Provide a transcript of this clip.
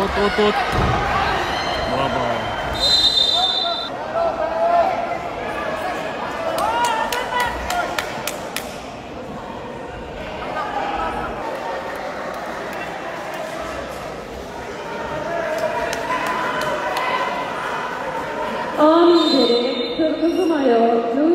おっとおっとおっとフォアボール奥様よ。